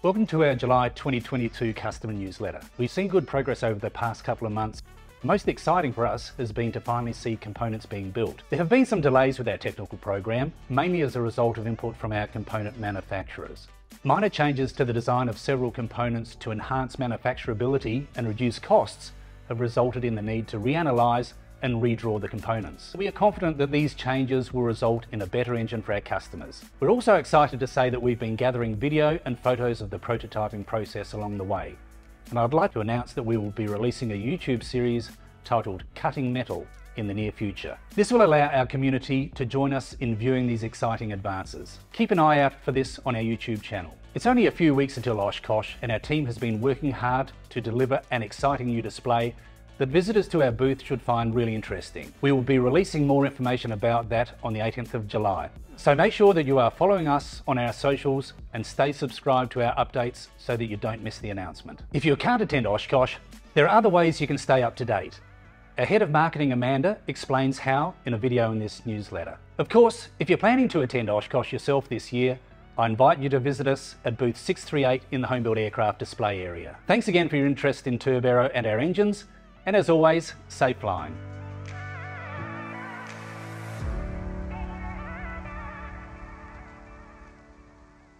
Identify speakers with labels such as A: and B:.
A: Welcome to our July 2022 customer newsletter. We've seen good progress over the past couple of months. Most exciting for us has been to finally see components being built. There have been some delays with our technical program, mainly as a result of input from our component manufacturers. Minor changes to the design of several components to enhance manufacturability and reduce costs have resulted in the need to reanalyze and redraw the components. We are confident that these changes will result in a better engine for our customers. We're also excited to say that we've been gathering video and photos of the prototyping process along the way. And I'd like to announce that we will be releasing a YouTube series titled Cutting Metal in the near future. This will allow our community to join us in viewing these exciting advances. Keep an eye out for this on our YouTube channel. It's only a few weeks until Oshkosh and our team has been working hard to deliver an exciting new display that visitors to our booth should find really interesting. We will be releasing more information about that on the 18th of July. So make sure that you are following us on our socials and stay subscribed to our updates so that you don't miss the announcement. If you can't attend Oshkosh, there are other ways you can stay up to date. Our head of marketing Amanda explains how in a video in this newsletter. Of course, if you're planning to attend Oshkosh yourself this year, I invite you to visit us at booth 638 in the Homebuilt Aircraft display area. Thanks again for your interest in TurbAero and our engines, and as always, safe flying.